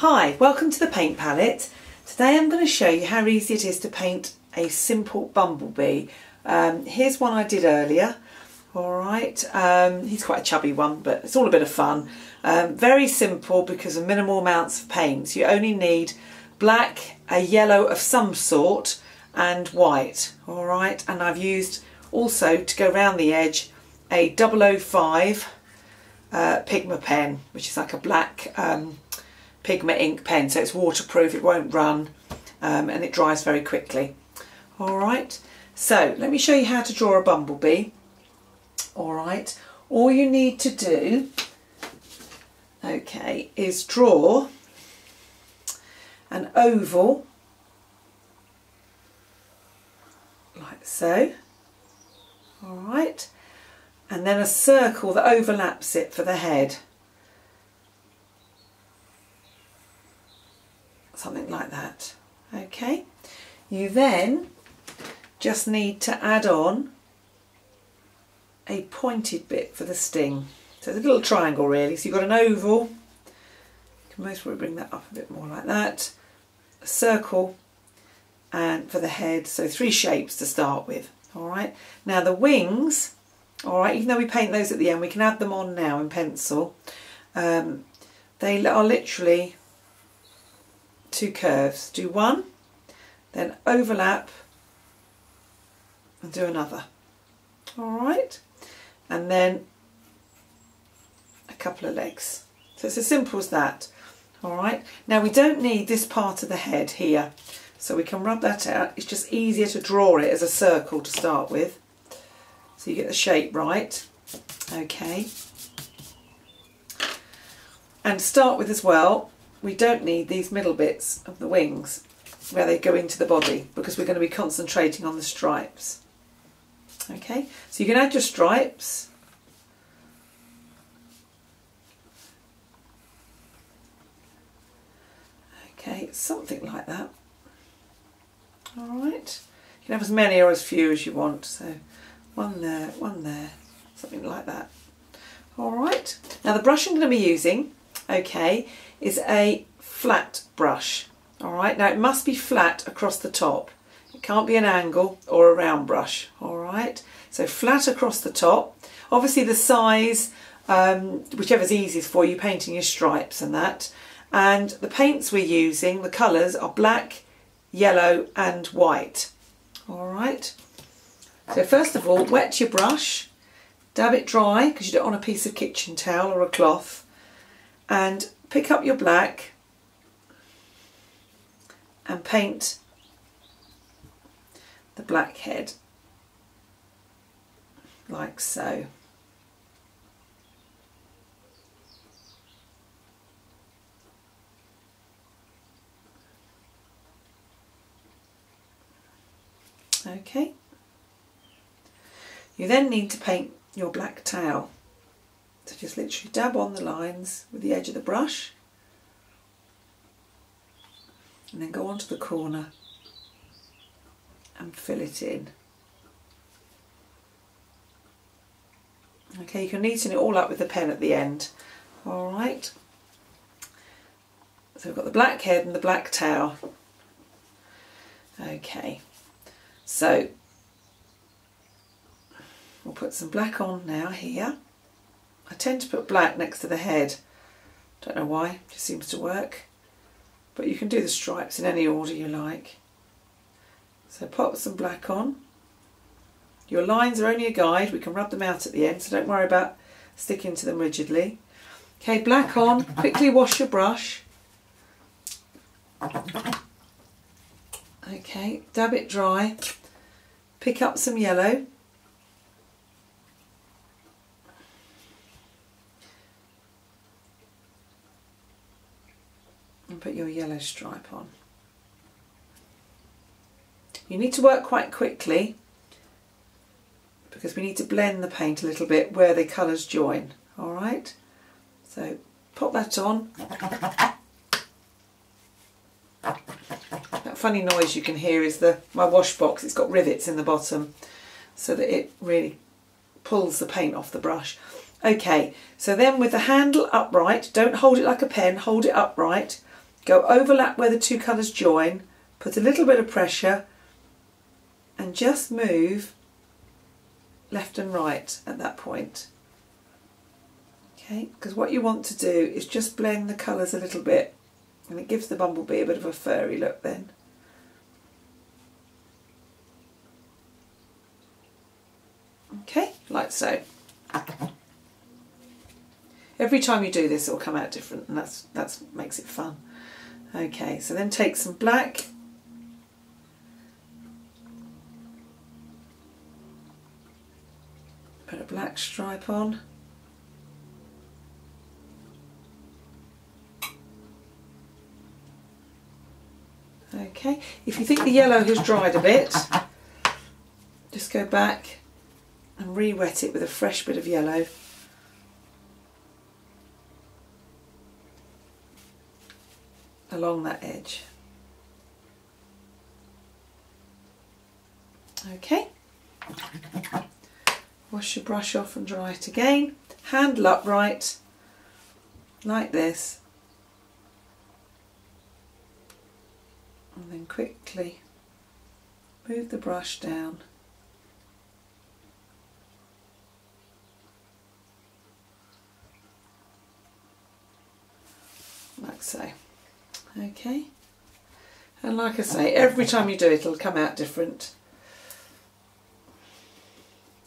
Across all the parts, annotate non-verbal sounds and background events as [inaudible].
Hi, welcome to the paint palette. Today I'm going to show you how easy it is to paint a simple bumblebee. Um, here's one I did earlier. Alright, um, he's quite a chubby one but it's all a bit of fun. Um, very simple because of minimal amounts of paints. You only need black, a yellow of some sort and white. Alright, and I've used also to go around the edge a 005 uh, Pigma pen, which is like a black um, Pigma ink pen, so it's waterproof, it won't run, um, and it dries very quickly. All right, so let me show you how to draw a bumblebee. All right, all you need to do, okay, is draw an oval like so. All right, and then a circle that overlaps it for the head. Something like that. Okay. You then just need to add on a pointed bit for the sting. So it's a little triangle really. So you've got an oval. You can most probably bring that up a bit more like that. A circle and for the head. So three shapes to start with. All right. Now the wings all right, even though we paint those at the end, we can add them on now in pencil. Um, they are literally two curves. Do one, then overlap and do another. All right, and then a couple of legs. So it's as simple as that. All right, now we don't need this part of the head here, so we can rub that out. It's just easier to draw it as a circle to start with so you get the shape right. Okay. And start with as well, we don't need these middle bits of the wings where they go into the body because we're going to be concentrating on the stripes. Okay, so you can add your stripes. Okay, something like that. All right, you can have as many or as few as you want. So one there, one there, something like that. All right, now the brush I'm going to be using, okay, is a flat brush. All right, now it must be flat across the top. It can't be an angle or a round brush. All right, so flat across the top. Obviously the size, um, whichever's easiest for you, painting your stripes and that. And the paints we're using, the colours are black, yellow and white. All right. So first of all, wet your brush, dab it dry because you don't want a piece of kitchen towel or a cloth, and pick up your black and paint the black head like so. Okay. You then need to paint your black tail. So just literally dab on the lines with the edge of the brush and then go onto the corner and fill it in. Okay, you can neaten it all up with the pen at the end. All right. So we've got the black head and the black tail. Okay, so We'll put some black on now here. I tend to put black next to the head. Don't know why, just seems to work. But you can do the stripes in any order you like. So pop some black on. Your lines are only a guide, we can rub them out at the end, so don't worry about sticking to them rigidly. Okay, black on, [laughs] quickly wash your brush. Okay, dab it dry. Pick up some yellow. and put your yellow stripe on. You need to work quite quickly because we need to blend the paint a little bit where the colours join. All right, so pop that on. That funny noise you can hear is the my wash box. It's got rivets in the bottom so that it really pulls the paint off the brush. Okay, so then with the handle upright, don't hold it like a pen, hold it upright Go overlap where the two colours join, put a little bit of pressure and just move left and right at that point. Okay, because what you want to do is just blend the colours a little bit and it gives the bumblebee a bit of a furry look then. Okay, like so. Every time you do this it will come out different and that's that's makes it fun. Okay, so then take some black put a black stripe on Okay, if you think the yellow has dried a bit, just go back and re-wet it with a fresh bit of yellow. Along that edge. Okay. Wash your brush off and dry it again. Handle upright, like this. And then quickly move the brush down like so. Okay. And like I say, every time you do it, it'll come out different.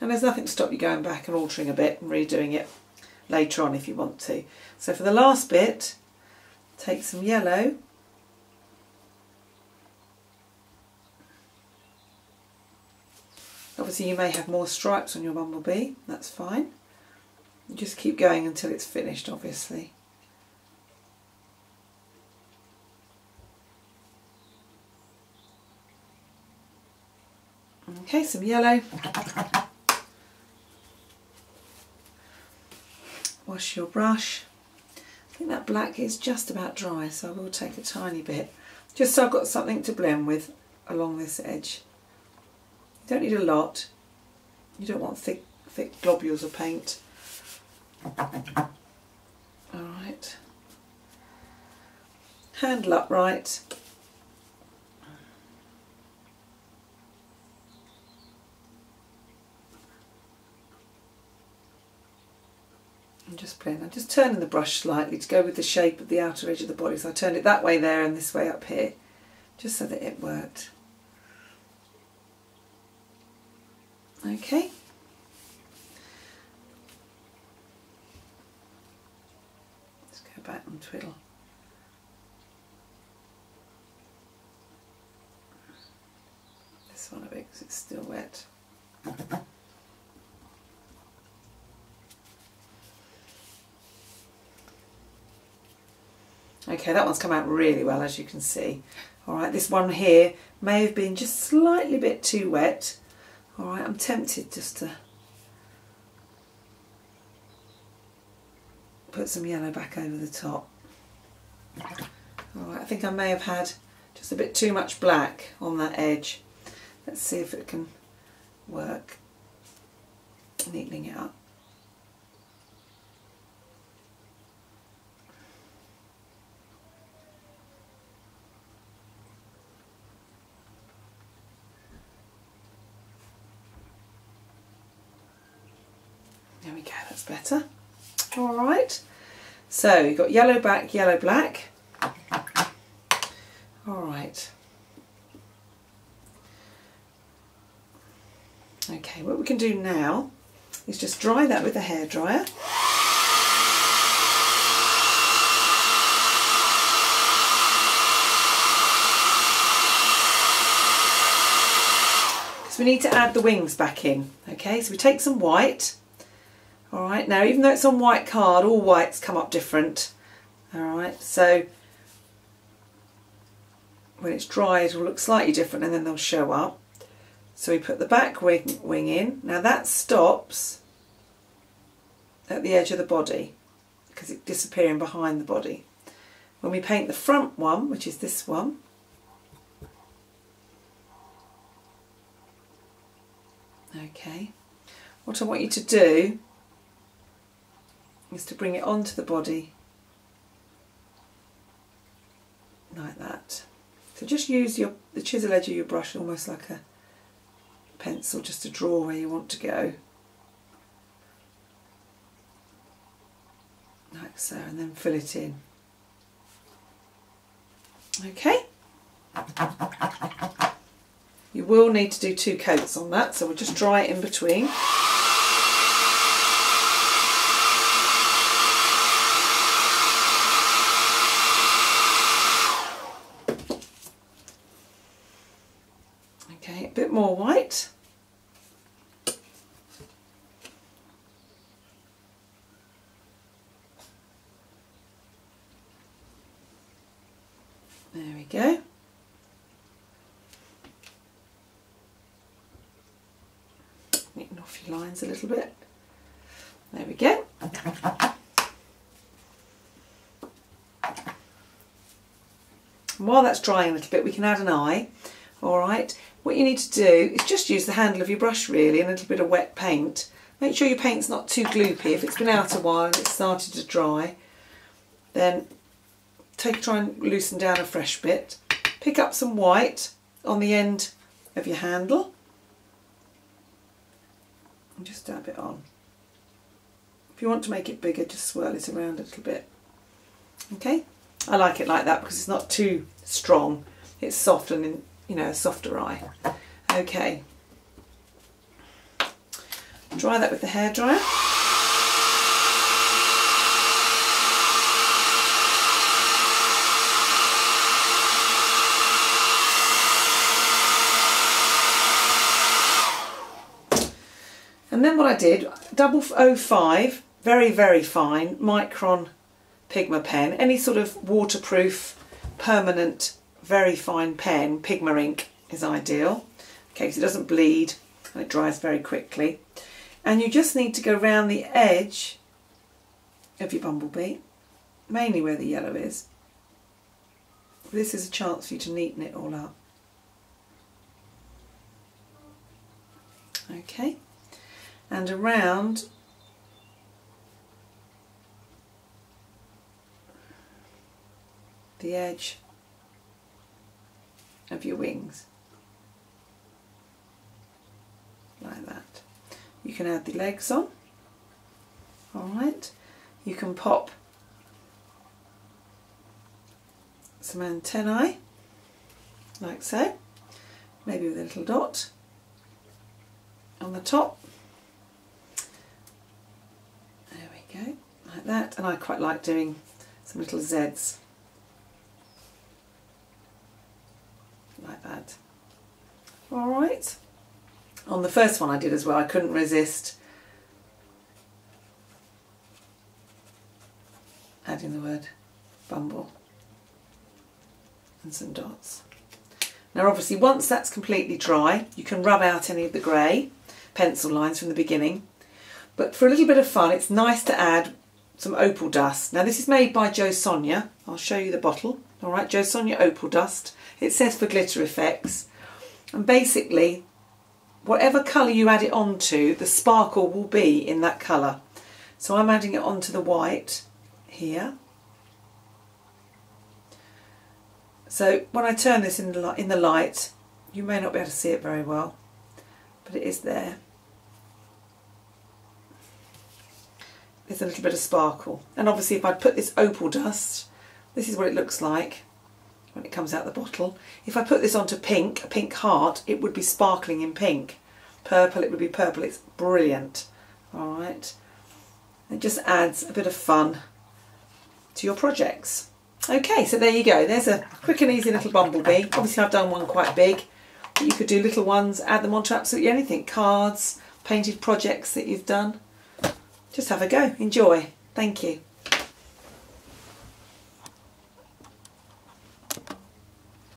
And there's nothing to stop you going back and altering a bit and redoing it later on if you want to. So for the last bit, take some yellow. Obviously you may have more stripes on your bumblebee, that's fine. just keep going until it's finished obviously. Okay, some yellow. Wash your brush. I think that black is just about dry, so I will take a tiny bit. Just so I've got something to blend with along this edge. You don't need a lot. You don't want thick, thick globules of paint. Alright. Handle upright. I'm just playing, I'm just turning the brush slightly to go with the shape of the outer edge of the body. So I turned it that way there and this way up here, just so that it worked. Okay. Let's go back and twiddle. This one a bit because it's still wet. Okay, that one's come out really well as you can see. Alright, this one here may have been just slightly bit too wet. Alright, I'm tempted just to put some yellow back over the top. Alright, I think I may have had just a bit too much black on that edge. Let's see if it can work neatening it up. There we go, that's better. All right, so you've got yellow back, yellow black. All right. Okay, what we can do now is just dry that with a hairdryer. Because we need to add the wings back in. Okay, so we take some white Alright, now even though it's on white card, all whites come up different. Alright, so when it's dry it will look slightly different and then they'll show up. So we put the back wing, wing in. Now that stops at the edge of the body because it's disappearing behind the body. When we paint the front one, which is this one, okay, what I want you to do is to bring it onto the body like that. So just use your the chisel edge of your brush almost like a pencil just to draw where you want to go. Like so, and then fill it in. Okay. You will need to do two coats on that, so we'll just dry it in between. Okay, a bit more white. There we go. Neaten off your lines a little bit. There we go. And while that's drying a little bit, we can add an eye. All right. What you need to do is just use the handle of your brush really and a little bit of wet paint. Make sure your paint's not too gloopy. If it's been out a while and it's started to dry, then take try and loosen down a fresh bit. Pick up some white on the end of your handle and just dab it on. If you want to make it bigger, just swirl it around a little bit. Okay, I like it like that because it's not too strong. It's soft and you know a softer eye. Okay, dry that with the hairdryer. And then what I did, double 05, very, very fine, micron Pigma pen, any sort of waterproof, permanent, very fine pen, Pigma ink is ideal. Okay, so it doesn't bleed and it dries very quickly. And you just need to go round the edge of your bumblebee, mainly where the yellow is. This is a chance for you to neaten it all up. Okay and around the edge of your wings. Like that. You can add the legs on. Alright you can pop some antennae like so maybe with a little dot on the top. There we go, like that. And I quite like doing some little Zs, like that. All right. On the first one I did as well, I couldn't resist adding the word bumble and some dots. Now obviously once that's completely dry, you can rub out any of the grey pencil lines from the beginning but for a little bit of fun, it's nice to add some opal dust. Now this is made by Jo Sonja. I'll show you the bottle. All right, Jo Sonja Opal Dust. It says for glitter effects. And basically, whatever colour you add it onto, the sparkle will be in that colour. So I'm adding it onto the white here. So when I turn this in the, in the light, you may not be able to see it very well, but it is there. there's a little bit of sparkle. And obviously if I put this opal dust, this is what it looks like when it comes out the bottle. If I put this onto pink, a pink heart, it would be sparkling in pink. Purple, it would be purple. It's brilliant. All right. It just adds a bit of fun to your projects. Okay, so there you go. There's a quick and easy little bumblebee. Obviously I've done one quite big, but you could do little ones, add them onto absolutely anything. Cards, painted projects that you've done just have a go. Enjoy. Thank you.